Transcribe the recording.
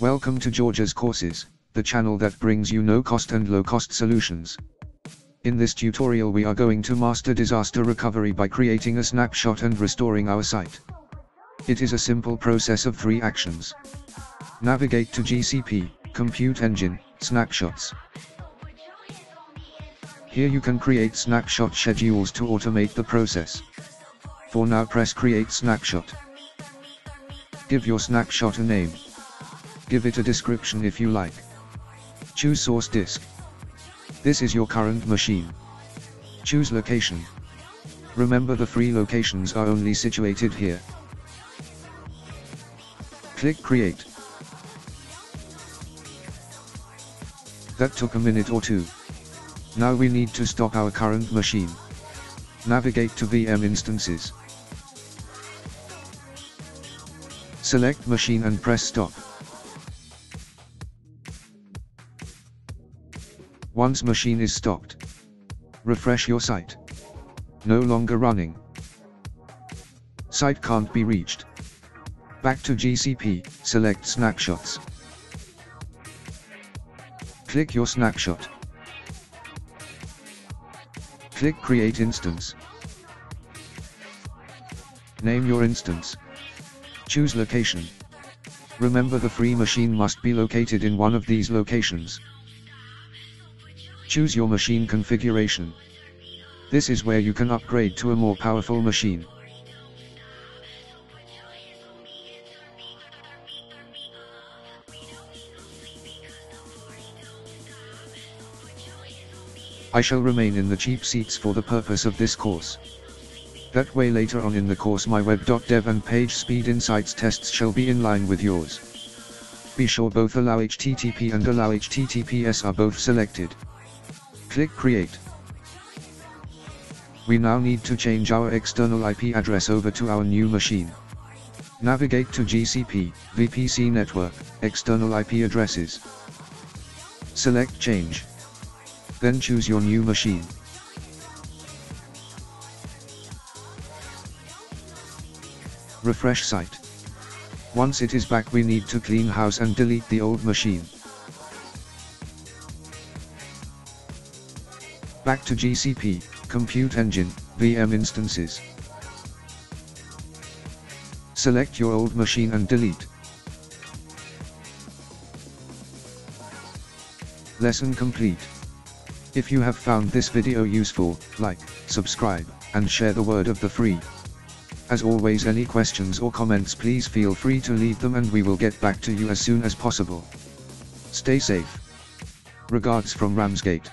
Welcome to George's Courses, the channel that brings you no-cost and low-cost solutions. In this tutorial we are going to master disaster recovery by creating a snapshot and restoring our site. It is a simple process of three actions. Navigate to GCP, Compute Engine, Snapshots. Here you can create snapshot schedules to automate the process. For now press Create Snapshot. Give your snapshot a name. Give it a description if you like. Choose source disk. This is your current machine. Choose location. Remember the free locations are only situated here. Click Create. That took a minute or two. Now we need to stop our current machine. Navigate to VM instances. Select machine and press stop. Once machine is stopped, refresh your site. No longer running. Site can't be reached. Back to GCP, select snapshots. Click your snapshot. Click Create Instance. Name your instance. Choose location. Remember the free machine must be located in one of these locations. Choose your machine configuration. This is where you can upgrade to a more powerful machine. I shall remain in the cheap seats for the purpose of this course. That way later on in the course my web.dev and page speed insights tests shall be in line with yours. Be sure both allow HTTP and allow HTTPS are both selected. Click create. We now need to change our external IP address over to our new machine. Navigate to GCP, VPC network, external IP addresses. Select change. Then choose your new machine. Refresh site. Once it is back we need to clean house and delete the old machine. Back to GCP, Compute Engine, VM instances. Select your old machine and delete. Lesson complete. If you have found this video useful, like, subscribe, and share the word of the free. As always any questions or comments please feel free to leave them and we will get back to you as soon as possible. Stay safe. Regards from Ramsgate.